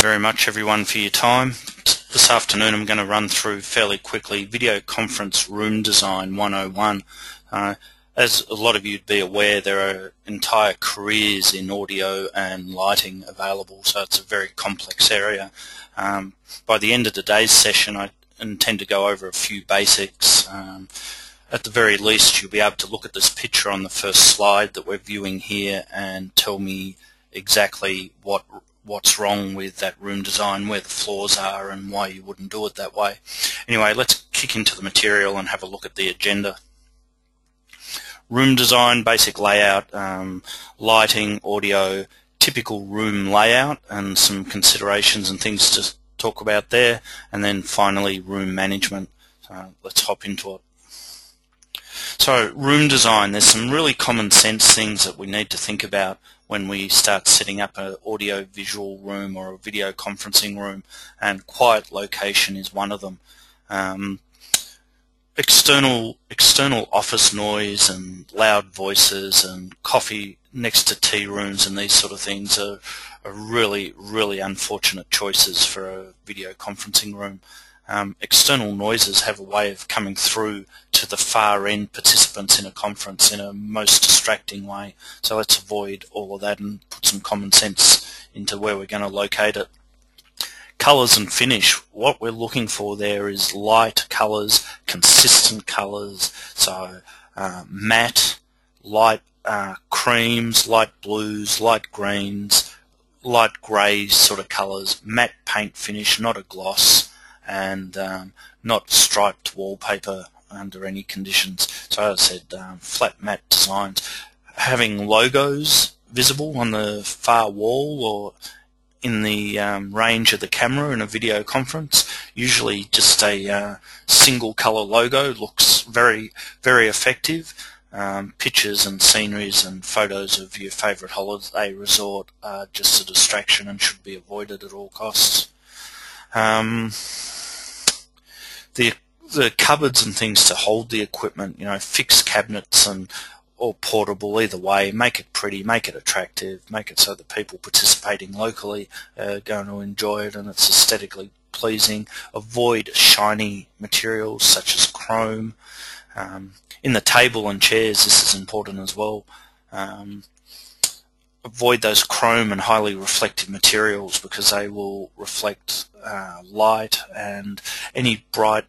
very much everyone for your time. This afternoon I'm going to run through fairly quickly Video Conference Room Design 101. Uh, as a lot of you'd be aware, there are entire careers in audio and lighting available, so it's a very complex area. Um, by the end of today's session, I intend to go over a few basics. Um, at the very least, you'll be able to look at this picture on the first slide that we're viewing here and tell me exactly what what's wrong with that room design, where the flaws are and why you wouldn't do it that way. Anyway, let's kick into the material and have a look at the agenda. Room design, basic layout, um, lighting, audio, typical room layout and some considerations and things to talk about there and then finally room management. So let's hop into it. So room design, there's some really common sense things that we need to think about when we start setting up an audio visual room or a video conferencing room and quiet location is one of them. Um, external external office noise and loud voices and coffee next to tea rooms and these sort of things are, are really really unfortunate choices for a video conferencing room um, external noises have a way of coming through to the far end participants in a conference in a most distracting way. So let's avoid all of that and put some common sense into where we're going to locate it. Colours and finish. What we're looking for there is light colours, consistent colours, so uh, matte, light uh, creams, light blues, light greens, light greys sort of colours, matte paint finish, not a gloss and um, not striped wallpaper under any conditions. So as I said, um, flat matte designs. Having logos visible on the far wall or in the um, range of the camera in a video conference. Usually just a uh, single color logo looks very, very effective. Um, pictures and sceneries and photos of your favorite holiday resort are just a distraction and should be avoided at all costs. Um, the the cupboards and things to hold the equipment, you know, fixed cabinets and or portable, either way, make it pretty, make it attractive, make it so that people participating locally are going to enjoy it and it's aesthetically pleasing. Avoid shiny materials such as chrome. Um, in the table and chairs, this is important as well. Um, avoid those chrome and highly reflective materials because they will reflect uh, light and any bright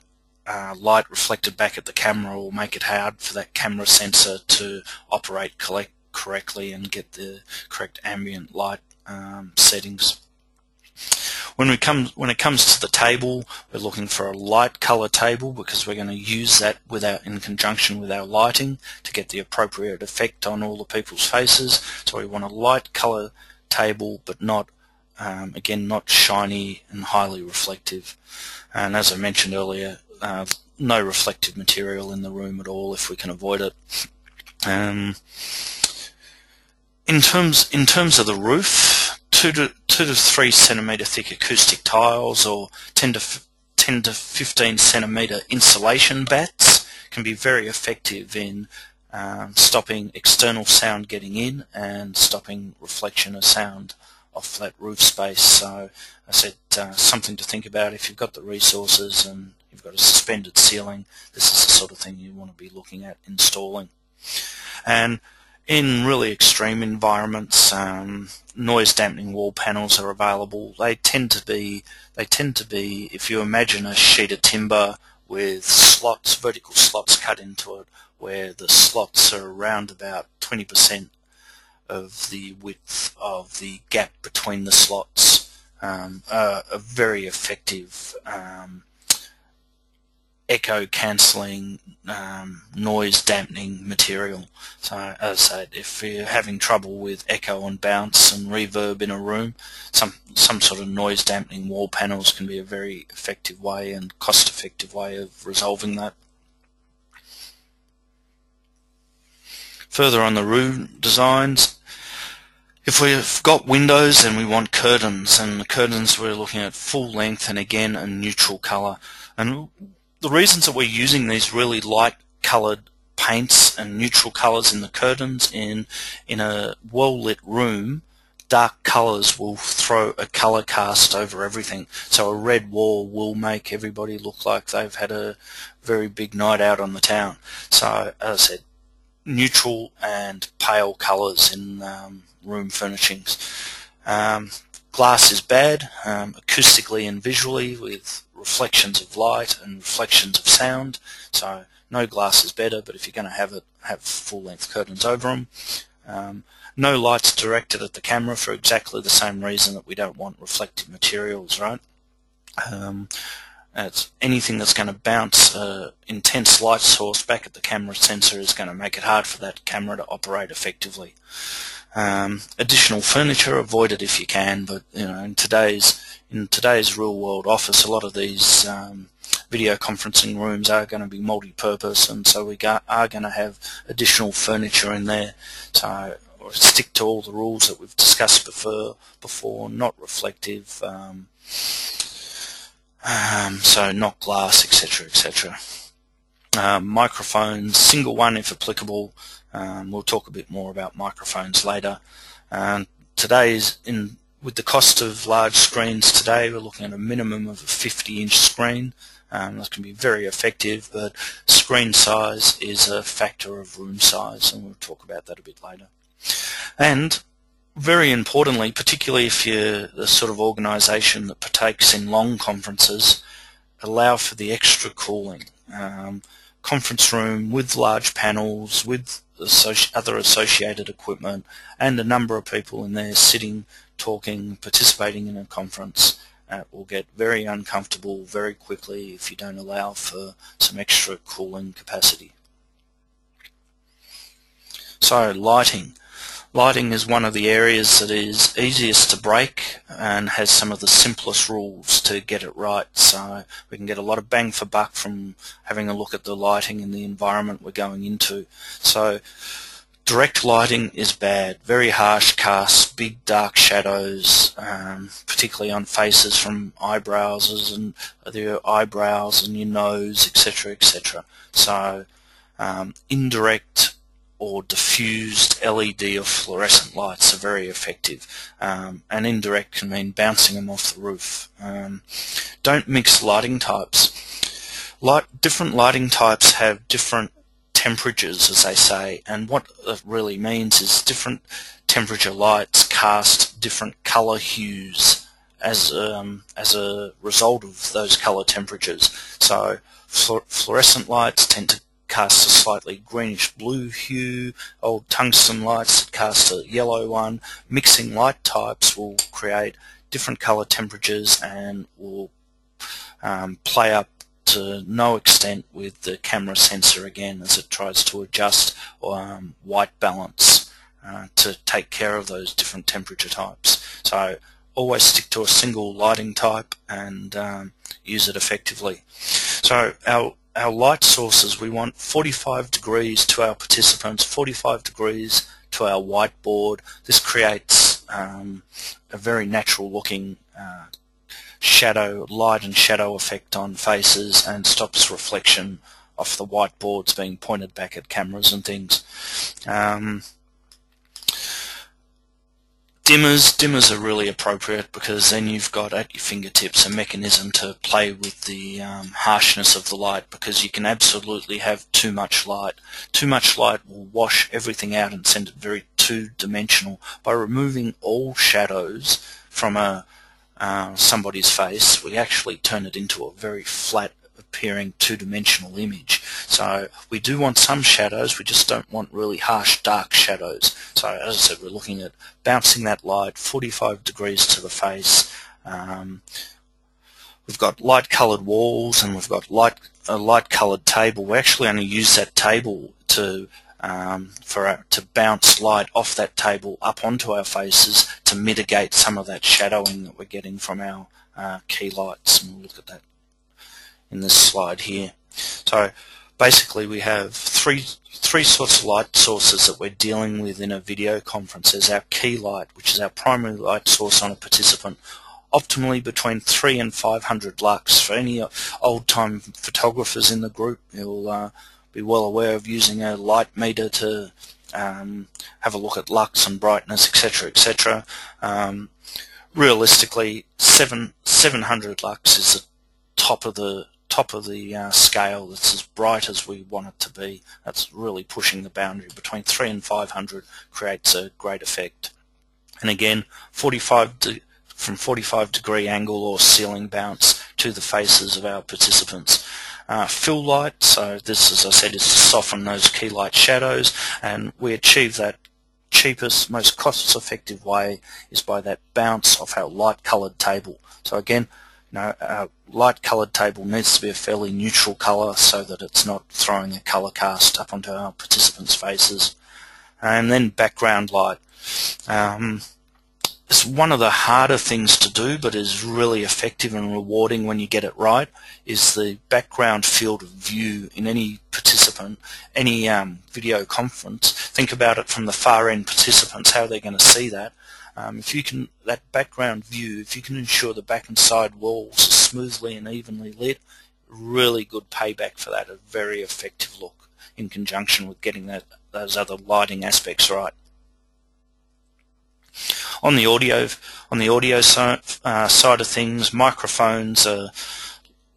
uh, light reflected back at the camera will make it hard for that camera sensor to operate collect correctly and get the correct ambient light um, settings. When we come when it comes to the table, we're looking for a light color table because we're going to use that with our, in conjunction with our lighting to get the appropriate effect on all the people's faces. So we want a light color table, but not um, again not shiny and highly reflective. And as I mentioned earlier, uh, no reflective material in the room at all if we can avoid it. Um, in terms in terms of the roof, two to two to three centimeter thick acoustic tiles or 10 to 10 to 15 centimeter insulation batts can be very effective in um, stopping external sound getting in and stopping reflection of sound off that roof space. So I said uh, something to think about if you've got the resources and you've got a suspended ceiling. This is the sort of thing you want to be looking at installing. And in really extreme environments, um, noise dampening wall panels are available. They tend to be they tend to be if you imagine a sheet of timber with slots, vertical slots cut into it, where the slots are around about 20% of the width of the gap between the slots. Um, uh, a very effective um, echo cancelling, um, noise dampening material. So as I said, if you're having trouble with echo and bounce and reverb in a room, some some sort of noise dampening wall panels can be a very effective way and cost effective way of resolving that. Further on the room designs, if we've got windows and we want curtains, and the curtains we're looking at full length and again a neutral colour. And the reasons that we're using these really light coloured paints and neutral colours in the curtains in in a well lit room dark colours will throw a colour cast over everything. So a red wall will make everybody look like they've had a very big night out on the town. So as I said, neutral and pale colours in um, room furnishings. Um, glass is bad, um, acoustically and visually with reflections of light and reflections of sound. So no glass is better, but if you're going to have it, have full-length curtains over them. Um, no lights directed at the camera for exactly the same reason that we don't want reflective materials, right? Um, it's anything that's going to bounce uh, intense light source back at the camera sensor is going to make it hard for that camera to operate effectively. Um, additional furniture avoid it if you can, but you know in today's in today's real world office, a lot of these um, video conferencing rooms are going to be multi-purpose, and so we got, are going to have additional furniture in there. So stick to all the rules that we've discussed before, before not reflective, um, um, so not glass, etc., etc. Um, microphones, single one if applicable. Um, we'll talk a bit more about microphones later. Um, today's in with the cost of large screens today, we're looking at a minimum of a 50-inch screen. Um, that can be very effective, but screen size is a factor of room size, and we'll talk about that a bit later. And very importantly, particularly if you're the sort of organisation that partakes in long conferences, allow for the extra cooling. Um, conference room with large panels, with other associated equipment, and a number of people in there sitting, talking, participating in a conference will get very uncomfortable very quickly if you don't allow for some extra cooling capacity. So lighting. Lighting is one of the areas that is easiest to break and has some of the simplest rules to get it right. So we can get a lot of bang for buck from having a look at the lighting and the environment we're going into. So direct lighting is bad, very harsh casts, big dark shadows, um, particularly on faces from eyebrows and your eyebrows and your nose, etc., etc. So um, indirect or diffused LED or fluorescent lights are very effective. Um, and indirect can mean bouncing them off the roof. Um, don't mix lighting types. Light, different lighting types have different temperatures, as they say, and what it really means is different temperature lights cast different color hues as um, as a result of those color temperatures. So fluorescent lights tend to cast a slightly greenish blue hue, old tungsten lights that cast a yellow one. Mixing light types will create different color temperatures and will um, play up to no extent with the camera sensor again as it tries to adjust um, white balance uh, to take care of those different temperature types. So always stick to a single lighting type and um, use it effectively. So our our light sources, we want 45 degrees to our participants, 45 degrees to our whiteboard. This creates um, a very natural looking uh, shadow, light and shadow effect on faces and stops reflection off the whiteboards being pointed back at cameras and things. Um, Dimmers, dimmers are really appropriate because then you've got at your fingertips a mechanism to play with the um, harshness of the light because you can absolutely have too much light. Too much light will wash everything out and send it very two-dimensional. By removing all shadows from a uh, somebody's face, we actually turn it into a very flat appearing two-dimensional image. So we do want some shadows, we just don't want really harsh dark shadows. So as I said, we're looking at bouncing that light 45 degrees to the face. Um, we've got light coloured walls and we've got light a light coloured table. We actually only use that table to um, for our, to bounce light off that table up onto our faces to mitigate some of that shadowing that we're getting from our uh, key lights. And we'll look at that in this slide here. So basically we have three three sorts of light sources that we're dealing with in a video conference. There's our key light, which is our primary light source on a participant, optimally between 3 and 500 lux. For any old-time photographers in the group, you'll uh, be well aware of using a light meter to um, have a look at lux and brightness, etc., etc. Um, realistically, seven 700 lux is the top of the top of the uh, scale that's as bright as we want it to be. That's really pushing the boundary. Between 3 and 500 creates a great effect. And again, 45 from 45 degree angle or ceiling bounce to the faces of our participants. Uh, fill light, so this as I said is to soften those key light shadows and we achieve that cheapest, most cost effective way is by that bounce off our light coloured table. So again, you know, our light coloured table needs to be a fairly neutral colour so that it's not throwing a colour cast up onto our participants' faces. And then background light. Um, it's one of the harder things to do but is really effective and rewarding when you get it right is the background field of view in any participant, any um, video conference. Think about it from the far end participants, how they're going to see that. Um, if you can, that background view, if you can ensure the back and side walls are smoothly and evenly lit, really good payback for that, a very effective look in conjunction with getting that, those other lighting aspects right. On the audio, on the audio uh, side of things, microphones are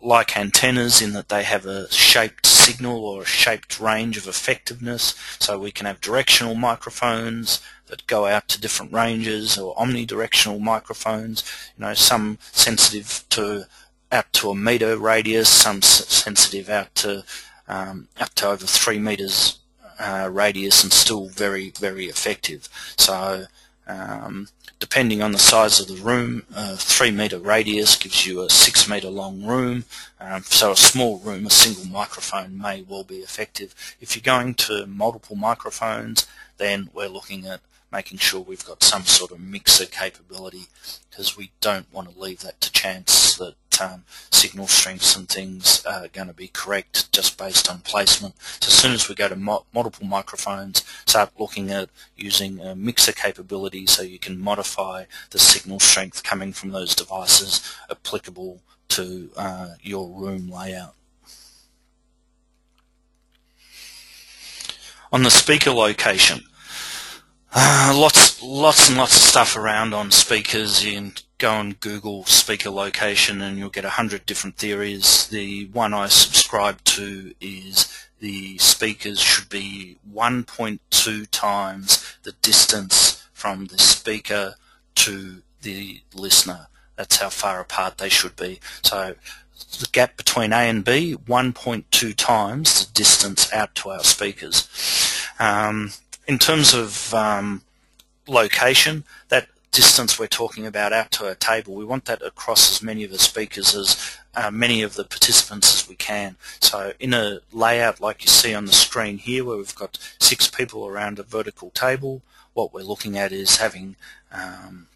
like antennas in that they have a shaped signal or a shaped range of effectiveness. So we can have directional microphones that go out to different ranges or omnidirectional microphones, you know, some sensitive to out to a meter radius, some sensitive out to um, up to over three meters uh, radius and still very, very effective. So um, depending on the size of the room, a 3 metre radius gives you a 6 metre long room, um, so a small room, a single microphone may well be effective. If you're going to multiple microphones, then we're looking at making sure we've got some sort of mixer capability because we don't want to leave that to chance that um, signal strengths and things are going to be correct just based on placement. So as soon as we go to mo multiple microphones, start looking at using a mixer capability so you can modify the signal strength coming from those devices applicable to uh, your room layout. On the speaker location, lots, lots and lots of stuff around on speakers. You can go and Google speaker location and you'll get a hundred different theories. The one I subscribe to is the speakers should be 1.2 times the distance from the speaker to the listener. That's how far apart they should be. So the gap between A and B, 1.2 times the distance out to our speakers. Um, in terms of um, location, that distance we're talking about out to a table, we want that across as many of the speakers as uh, many of the participants as we can. So in a layout like you see on the screen here where we've got six people around a vertical table, what we're looking at is having um,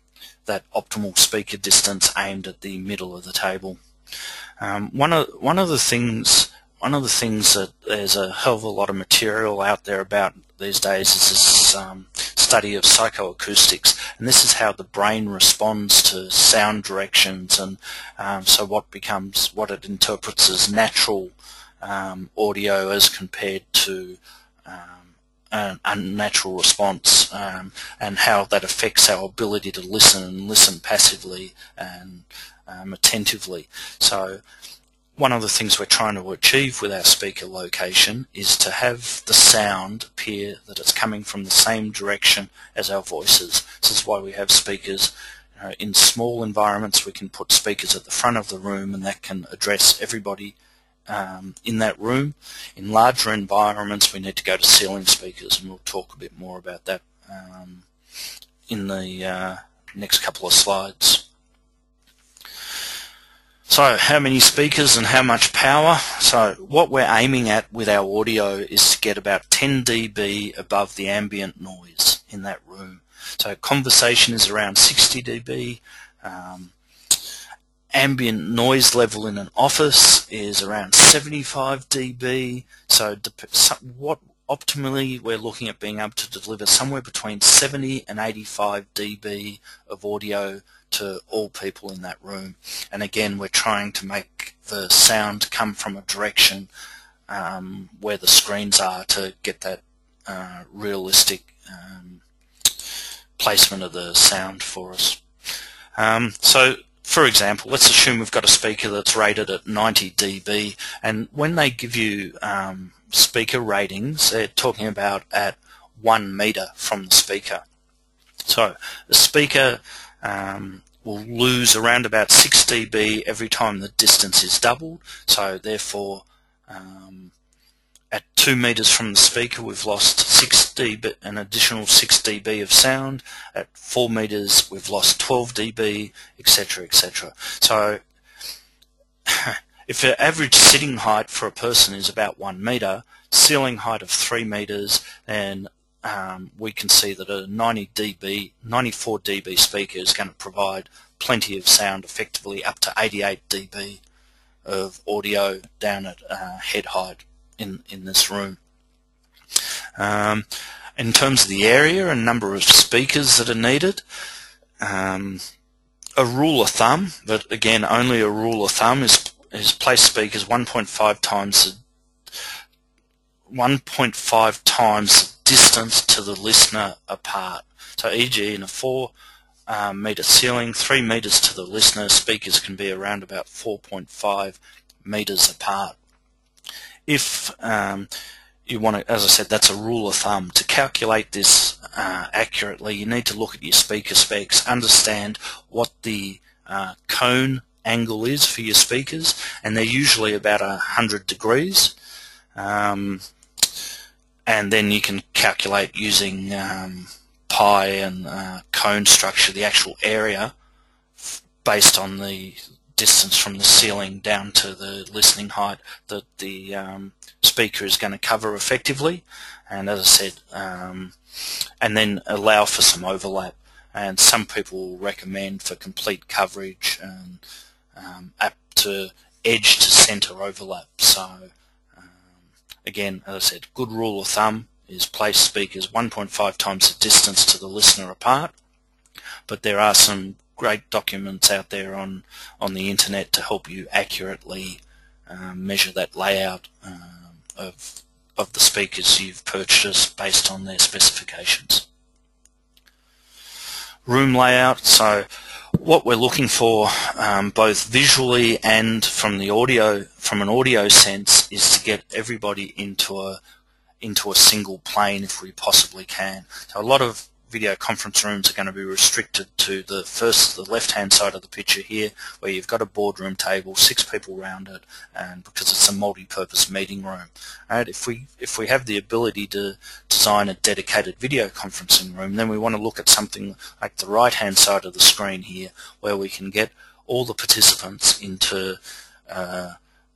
that optimal speaker distance aimed at the middle of the table. Um, one of one of the things one of the things that there's a hell of a lot of material out there about these days is this um, study of psychoacoustics, and this is how the brain responds to sound directions, and um, so what becomes what it interprets as natural um, audio as compared to um, an unnatural response, um, and how that affects our ability to listen and listen passively and um, attentively. So one of the things we're trying to achieve with our speaker location is to have the sound appear that it's coming from the same direction as our voices. This is why we have speakers in small environments we can put speakers at the front of the room and that can address everybody um, in that room. In larger environments we need to go to ceiling speakers and we'll talk a bit more about that um, in the uh, next couple of slides. So how many speakers and how much power? So what we're aiming at with our audio is to get about 10 dB above the ambient noise in that room. So conversation is around 60 dB. Um, ambient noise level in an office is around 75 dB. So what optimally we're looking at being able to deliver somewhere between 70 and 85 dB of audio to all people in that room. And again, we're trying to make the sound come from a direction um, where the screens are to get that uh, realistic um, placement of the sound for us. Um, so for example, let's assume we've got a speaker that's rated at 90 dB and when they give you um, speaker ratings, they're talking about at one meter from the speaker. So the speaker um, will lose around about 6 dB every time the distance is doubled. So therefore, um, at 2 meters from the speaker, we've lost 6 dB, an additional 6 dB of sound. At 4 meters, we've lost 12 dB, etc., etc. So if the average sitting height for a person is about 1 meter, ceiling height of 3 meters, then um, we can see that a 90 dB, 94 dB speaker is going to provide plenty of sound effectively up to 88 dB of audio down at uh, head height in, in this room. Um, in terms of the area and number of speakers that are needed, um, a rule of thumb, but again only a rule of thumb, is, is place speakers 1.5 times 1.5 times distance to the listener apart. So e.g. in a 4 um, meter ceiling, 3 meters to the listener, speakers can be around about 4.5 meters apart. If um, you want to, as I said, that's a rule of thumb. To calculate this uh, accurately, you need to look at your speaker specs, understand what the uh, cone angle is for your speakers, and they're usually about 100 degrees. Um, and then you can calculate using um, pi and uh, cone structure the actual area based on the distance from the ceiling down to the listening height that the um, speaker is going to cover effectively. And as I said um, and then allow for some overlap. And some people recommend for complete coverage and um, up to edge to center overlap. So Again, as I said, good rule of thumb is place speakers 1.5 times the distance to the listener apart, but there are some great documents out there on, on the internet to help you accurately um, measure that layout um, of, of the speakers you've purchased based on their specifications. Room layout, so what we're looking for um, both visually and from the audio from an audio sense is to get everybody into a into a single plane if we possibly can. So a lot of video conference rooms are going to be restricted to the first, the left-hand side of the picture here, where you've got a boardroom table, six people around it, and because it's a multi-purpose meeting room. Right? If we if we have the ability to design a dedicated video conferencing room, then we want to look at something like the right-hand side of the screen here, where we can get all the participants into uh,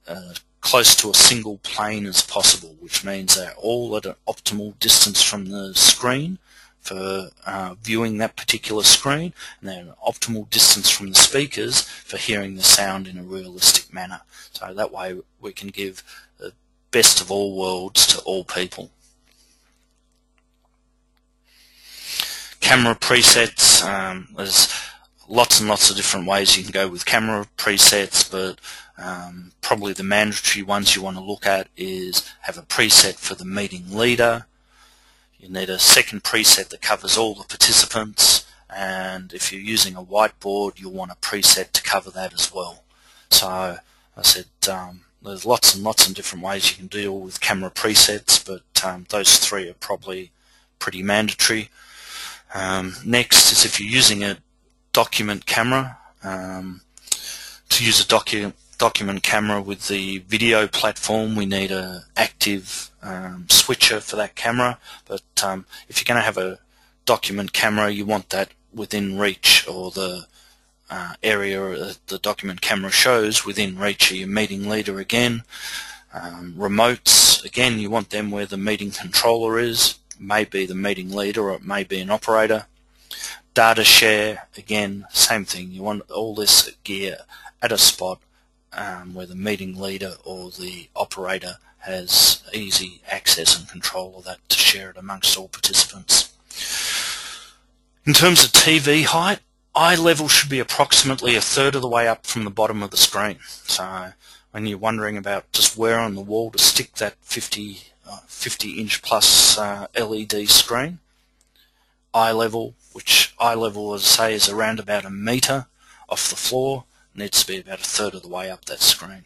uh, close to a single plane as possible, which means they're all at an optimal distance from the screen for uh, viewing that particular screen and then an optimal distance from the speakers for hearing the sound in a realistic manner. So that way we can give the best of all worlds to all people. Camera presets, um, there's lots and lots of different ways you can go with camera presets but um, probably the mandatory ones you want to look at is have a preset for the meeting leader, you need a second preset that covers all the participants and if you're using a whiteboard you'll want a preset to cover that as well. So I said um, there's lots and lots of different ways you can deal with camera presets but um, those three are probably pretty mandatory. Um, next is if you're using a document camera um, to use a document document camera with the video platform. We need a active um, switcher for that camera. But um, if you're going to have a document camera you want that within reach or the uh, area the document camera shows within reach. Of your meeting leader again? Um, remotes again you want them where the meeting controller is. It may be the meeting leader or it may be an operator. Data share again same thing. You want all this gear at a spot um, where the meeting leader or the operator has easy access and control of that to share it amongst all participants. In terms of TV height, eye level should be approximately a third of the way up from the bottom of the screen. So when you're wondering about just where on the wall to stick that 50 50 inch plus uh, LED screen. Eye level, which eye level as I say is around about a metre off the floor, needs to be about a third of the way up that screen.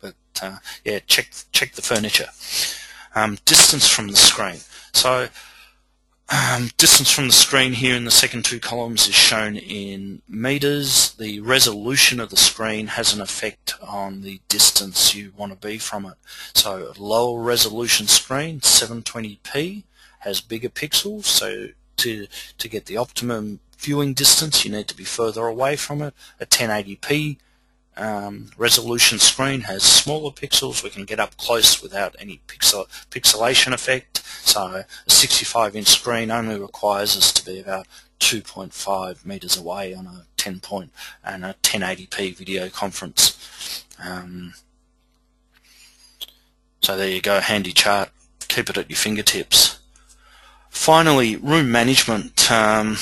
But uh, yeah, check check the furniture. Um, distance from the screen. So um, distance from the screen here in the second two columns is shown in meters. The resolution of the screen has an effect on the distance you want to be from it. So a lower resolution screen, 720p, has bigger pixels. So to, to get the optimum viewing distance, you need to be further away from it. A 1080p um, resolution screen has smaller pixels. We can get up close without any pixel pixelation effect. So a 65 inch screen only requires us to be about 2.5 meters away on a 10 point and a 1080p video conference. Um, so there you go, handy chart. Keep it at your fingertips. Finally, room management. Um,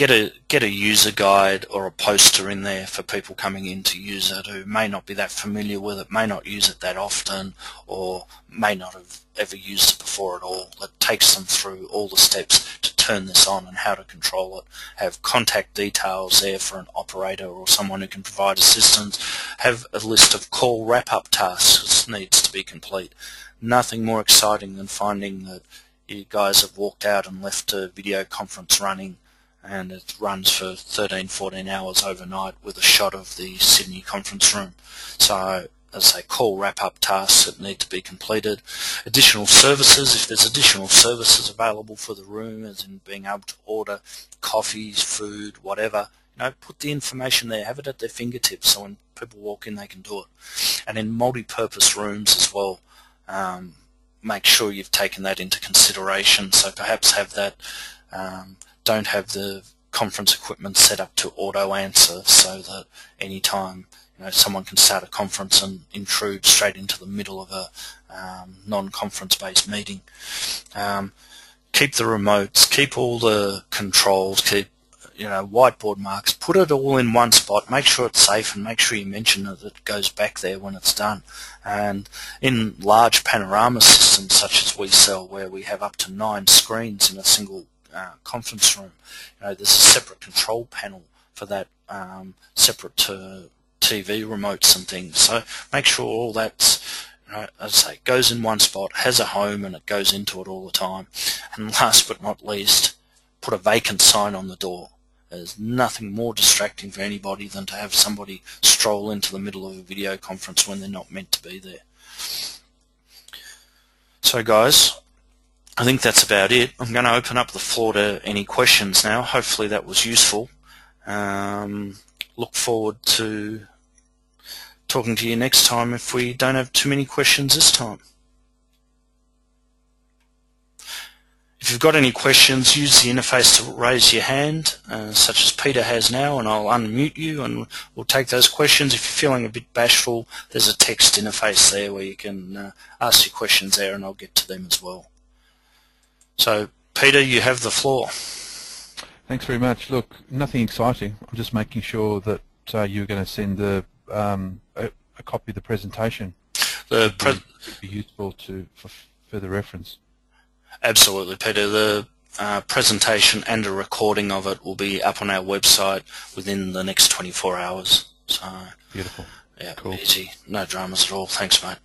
get a get a user guide or a poster in there for people coming in to use it who may not be that familiar with it, may not use it that often, or may not have ever used it before at all. It takes them through all the steps to turn this on and how to control it. Have contact details there for an operator or someone who can provide assistance. Have a list of call wrap-up tasks that needs to be complete. Nothing more exciting than finding that you guys have walked out and left a video conference running and it runs for 13, 14 hours overnight with a shot of the Sydney conference room. So as say, call wrap-up tasks that need to be completed. Additional services, if there's additional services available for the room, as in being able to order coffees, food, whatever, you know, put the information there, have it at their fingertips so when people walk in they can do it. And in multi-purpose rooms as well, um, make sure you've taken that into consideration. So perhaps have that um, don't have the conference equipment set up to auto answer so that anytime you know someone can start a conference and intrude straight into the middle of a um, non-conference based meeting. Um, keep the remotes, keep all the controls, keep you know whiteboard marks, put it all in one spot, make sure it's safe and make sure you mention that it goes back there when it's done. And in large panorama systems such as we sell where we have up to nine screens in a single uh, conference room. You know, there's a separate control panel for that, um, separate to TV remotes and things. So make sure all that's, you know, as I say, goes in one spot, has a home, and it goes into it all the time. And last but not least, put a vacant sign on the door. There's nothing more distracting for anybody than to have somebody stroll into the middle of a video conference when they're not meant to be there. So guys, I think that's about it. I'm going to open up the floor to any questions now. Hopefully that was useful. Um, look forward to talking to you next time if we don't have too many questions this time. If you've got any questions, use the interface to raise your hand, uh, such as Peter has now, and I'll unmute you and we'll take those questions. If you're feeling a bit bashful, there's a text interface there where you can uh, ask your questions there and I'll get to them as well. So, Peter, you have the floor. Thanks very much. Look, nothing exciting. I'm just making sure that uh, you're going to send the, um, a, a, copy of the presentation. The pre would be useful to for further reference. Absolutely, Peter. The uh, presentation and a recording of it will be up on our website within the next 24 hours. So beautiful. Yeah, cool. easy. No dramas at all. Thanks, mate.